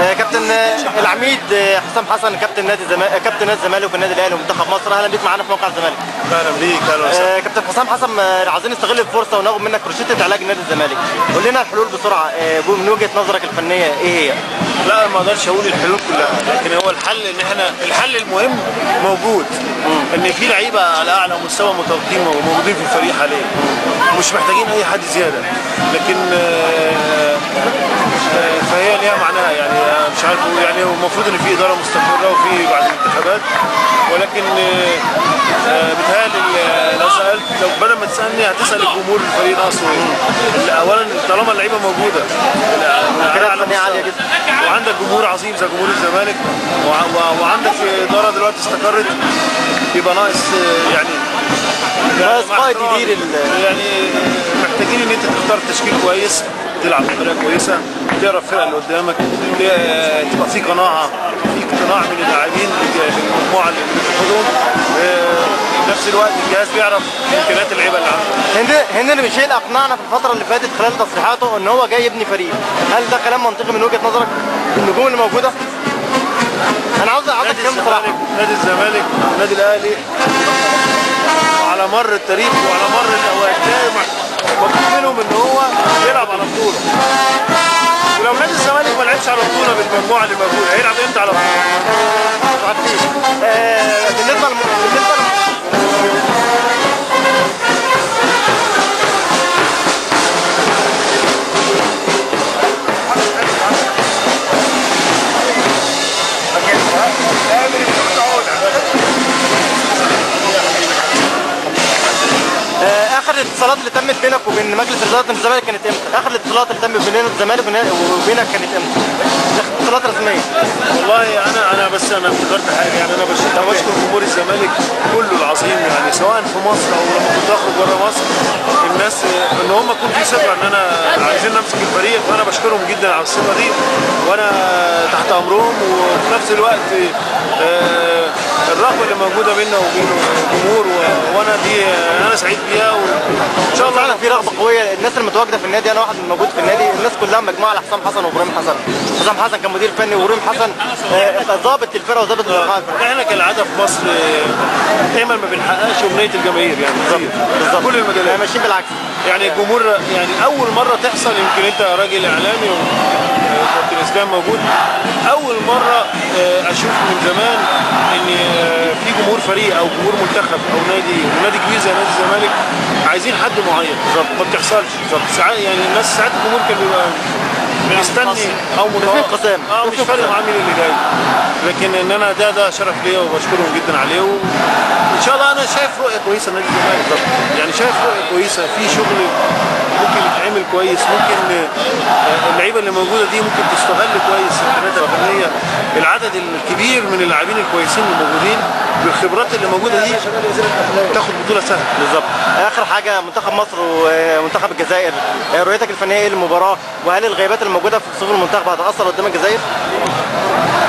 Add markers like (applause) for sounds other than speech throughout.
آه، كابتن آه، العميد آه، حسام حسن كابتن نادي الزمالك كابتن نادي الزمالك والنادي الأهلي ومنتخب مصر. أهلا بيك معانا في موقع الزمالك. أهلا بيك أهلا وسهلا. كابتن حسام حسن عايزين نستغل الفرصة وناخد منك روشته علاج نادي الزمالك. قول لنا الحلول بسرعة من وجهة نظرك الفنية إيه هي؟ لا ما أقدرش أقول الحلول كلها لكن هو الحل ان إحنا الحل المهم موجود ان في لعيبة على اعلى مستوى متواجدين موجودين في الفريق حاليا. مش محتاجين اي حد زيادة. لكن آه، آه، فهي ليها معناها يعني آه، مش عارف يعني المفروض إن في إدارة مستقرة وفي بعد الانتخابات. ولكن آه، آه، بيتهيألي ال- لو سألت لو بدل ما تسألني هتسأل الجمهور الفريق إيه اولا طالما اللعيبة موجودة عالية مستوى. جدا. وعندك جمهور عظيم زي جمهور الزمالك وع- وع- وعندك إدارة دلوقتي استقرت يبقى ناقص آه، يعني ناقص قائد يدير يعني محتاجين إن أنت تختار تشكيل كويس تلعب بطريقة كويسة تعرف الفرقه اللي قدامك تبقى في قناعة في اقتناع من اللاعبين المجموعه اللي بتاخدهم آه، في نفس الوقت الجهاز بيعرف إمكانيات اللعيبة اللي عنده. هند هند اللي مشيل اقنعنا في الفترة اللي فاتت خلال تصريحاته إن هو جاي يبني فريق. هل ده كلام منطقي من وجهة نظرك؟ النجوم اللي موجودة؟ أنا عاوز نادي تتكلم بصراحة. الزمالك نادي الزمالك النادي الأهلي. على مر التاريخ وعلى مر الأوقات مطلوب منهم إن هو يلعب على بطوله ولو نادي الزمالك ما لعبش على بطوله بالمجموعة اللي موجودة هيلعب إمتى على بطوله؟ آه، بالنسبة آخر الاتصالات اللي تمت بينك وبين مجلس إدارة الزمالك كانت إمتى؟ آخر الاتصالات اللي تمت بين الزمالك وبينك كانت إمتى؟ اتصالات رسميه والله أنا أنا بس أنا افتكرت حاجة يعني أنا بشكر جمهور الزمالك كله العظيم يعني سواء في مصر أو لما كنت أخرج بره مصر الناس إن هم يكون في ثقة إن أنا عايزين نمسك الفريق فأنا بشكرهم جدا على الثقة دي وأنا تحت أمرهم وفي نفس الوقت آه، الرغبه اللي موجودة بيننا وبين الجمهور وأنا دي آه، أنا سعيد بيها وان شاء الله فعلا في رغبة قوية. الناس اللي متواجده في النادي أنا واحد من موجود في النادي الناس كلها مجموعة لحسام حسن وإبراهيم حسن. حسام حسن كان مدير فني وإبراهيم حسن آه، ضابط الفرقة وضابط الفرقة. إحنا كالعادة في مصر آه، دايما ما بنحققش أمنية الجماهير يعني. بالظبط كل المجالات. آه، ماشيين بالعكس. يعني الجمهور يعني أول مرة تحصل يمكن أنت راجل إعلامي وكابتن إسلام موجود. أول مرة آه، أشوف من زمان إن آه، في جمهور فريق أو جمهور منتخب أو نادي ونادي كبير زي نادي الزمالك عايزين حد معين. بالظبط. ما بتحصلش. بالظبط ساعات يعني الناس ساعات الجمهور كان بيبقى مستني أو (laughs) متوقع. آه مش فارق معاه مين اللي جاي. لكن إن أنا ده ده شرف ليا وبشكرهم جدا عليه. وإن شاء الله أنا شايف رؤية كويسة لنادي الزمالك. يعني شايف رؤية كويسة. في شغل ممكن يتعمل كويس. ممكن آه، اللي موجودة دي ممكن تستغل كويس امكانياتها الفنيه العدد الكبير من اللاعبين الكويسين اللي موجودين بالخبرات اللي موجودة دي تاخد بطولة سهلة. بالظبط. آخر حاجة منتخب مصر ومنتخب الجزائر. آه، رؤيتك الفنية إيه للمباراة؟ وهل الغيبات اللي موجوده في صفوف المنتخب هتأثر قدام الجزائر؟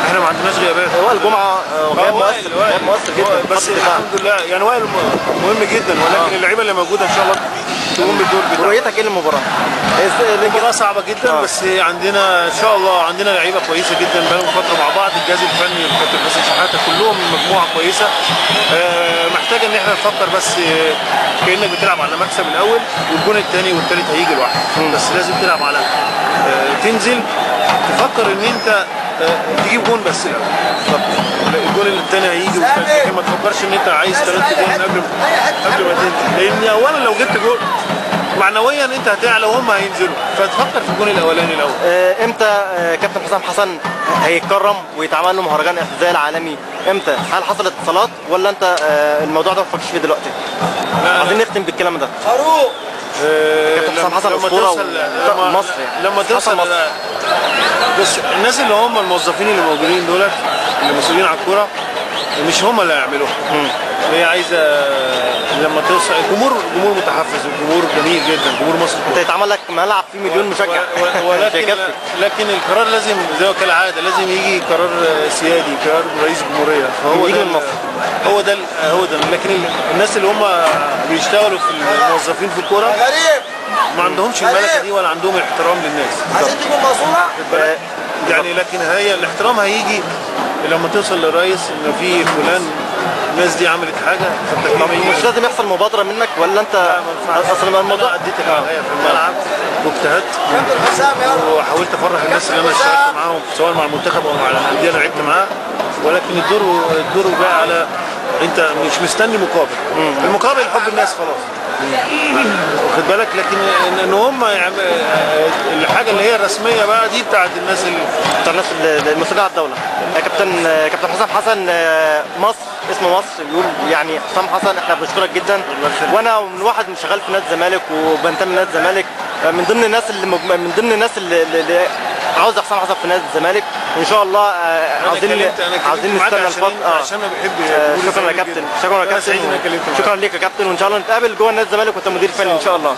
إحنا ما عندناش غيابات. هو الجمعة آه، غياب آه، مؤثر وائل- وائل. غياب مؤثر جدا. بس. الحمد لله. يعني وائل مهم جدا ولكن اللعيبة اللي موجودة إن شاء الله تقوم بالدور بتاعها رؤيتك إيه للمباراة؟ المباراة صعبة جدا آه. بس عندنا إن شاء الله عندنا لعيبة كويسة جدا بقالهم فترة مع بعض الجهاز الفني الكابتن حسن شحاتة كلهم مجموعة كويسة. آه، محتاجة إن إحنا نفكر بس آه، كأنك بتلعب على مكسب الأول والجون الثاني والثالث هيجي لوحده. بس لازم تلعب على آه، تنزل. تفكر إن أنت آه، تجيب جون بس الأول. الجون الثاني هيجي ما تفكرش إن أنت عايز ثلاث جون قبل قبل ما تنزل. لأن اولا لو جبت جول معنويا أنت هتعلى وهم هينزلوا. فتفكر في الجون الأولاني الأول. آه، إمتى آه، كابتن حسام حسن هيتكرم ويتعمل له مهرجان اعتزال عالمي؟ إمتى؟ هل حصل اتصالات ولا أنت آه، الموضوع ده ما تفكرش فيه دلوقتي؟ عايزين نختم بالكلام ده. آه، كابتن حسام حسن لما أسطورة توصل و- لما مصر يعني. لما توصل مصر. بص الناس اللي هم الموظفين اللي موجودين دولت اللي مسؤولين على الكورة مش هم اللي هيعملوها. هي عايزة لما توصل الجمهور جمهور متحفز وجمهور جميل جدا جمهور مصر. انت يتعمل لك ملعب فيه مليون مشجع. (laughs) ولكن لكن القرار لازم زي ما كالعادة لازم يجي قرار سيادي قرار رئيس الجمهوريه فهو يجي ده من ال- مصر. هو ده هو ده لكن ال- الناس اللي هم بيشتغلوا في الموظفين في الكورة غريب. ما عندهمش الملكة دي ولا عندهم احترام للناس. عايزين الماسوره آه، يعني لكن هي الاحترام هيجي لما توصل للرئيس ان في فلان الناس دي عملت حاجة مش لازم يحصل مبادرة منك ولا أنت اصل الموضوع اديت عليا في الملعب. واجتهدت. وحاولت أفرح الناس اللي أنا اشتغلت معاهم سواء مع المنتخب أو مع الأندية اللي لعبت معاها. ولكن الدور الدور جاي على أنت مش مستني مقابل. المقابل حب الناس خلاص. واخد بالك؟ لكن ان هم الحاجة اللي هي الرسمية بقى دي بتاعت الناس الناس ال- المسؤولين على الدولة. يا كابتن كابتن حسام حسن آه، مصر اسم مصر بيقول يعني حسام حسن إحنا بنشكرك جدا. وأنا من واحد من شغال في نادي الزمالك وبنتمي لنادي الزمالك آه، من ضمن الناس اللي من ضمن الناس اللي عاوز حسام حسن في نادي الزمالك. وان شاء الله آه، عاوزين معاك نستنى الفترة أنت- عشان أنا بحب آه، شكرا يا كابتن. شكرا يا كابتن. شكرا ليك يا كابتن. وان شاء الله نتقابل جوه النادي الزمالك وانت مدير فني إن شاء الله.